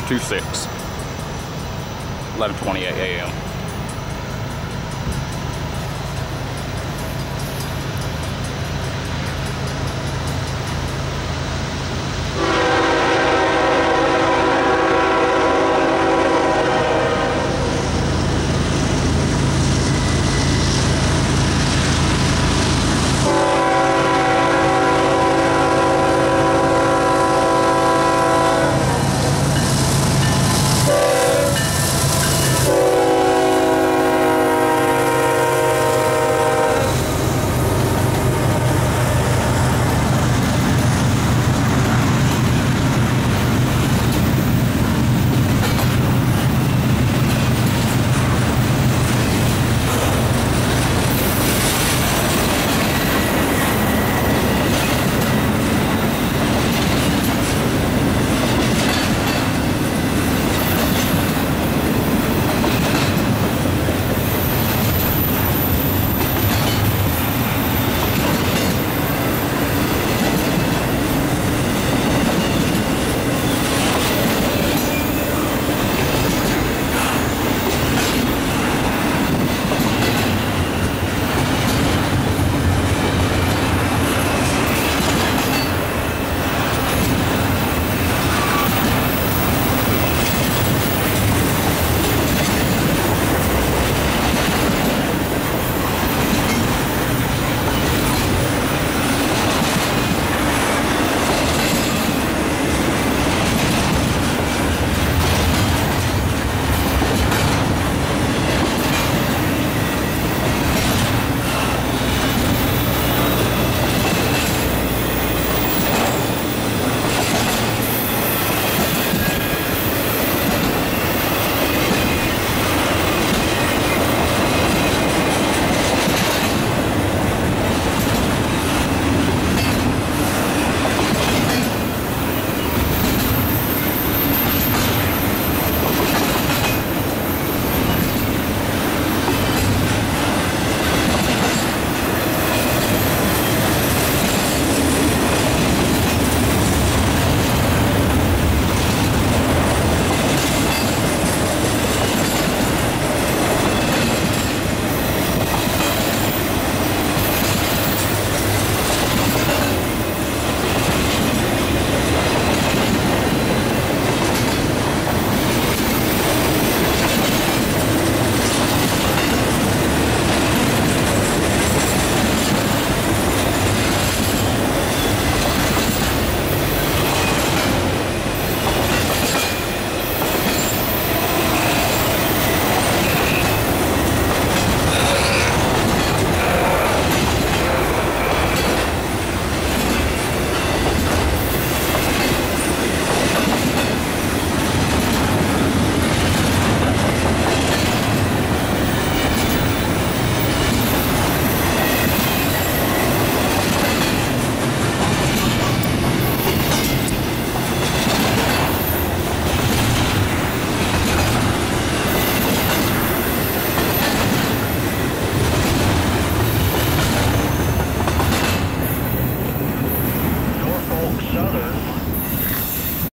226. 11:28 a.m.